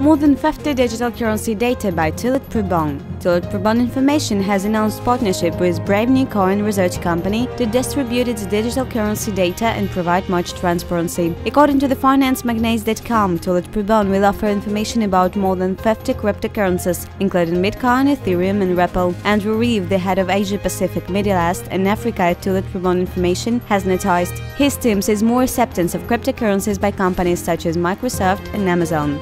more than 50 digital currency data by Tullett Prebon. Tullett Prebon Information has announced partnership with Brave New Coin research company to distribute its digital currency data and provide much transparency. According to the financemagnates.com, Tullett Prebon will offer information about more than 50 cryptocurrencies, including Bitcoin, Ethereum and Ripple. Andrew Reeve, the head of Asia Pacific, Middle East and Africa at Tullett Prebon Information, has noticed. His team sees more acceptance of cryptocurrencies by companies such as Microsoft and Amazon.